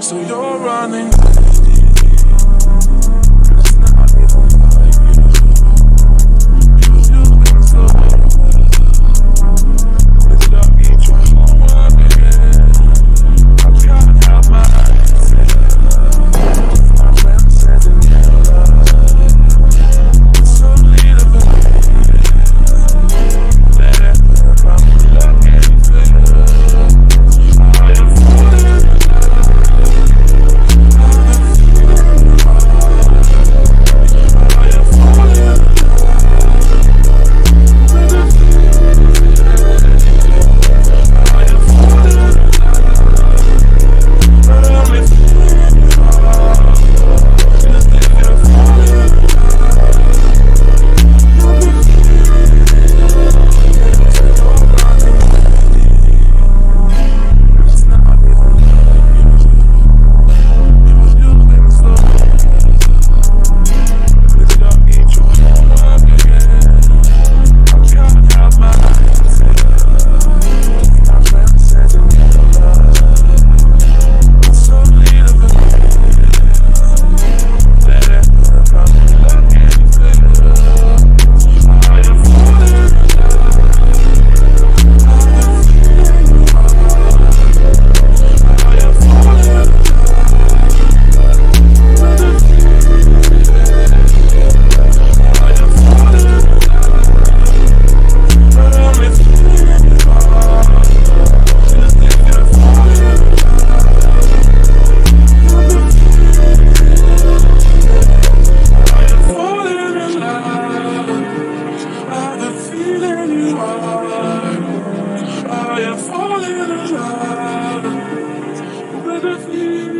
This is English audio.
So you're running. Falling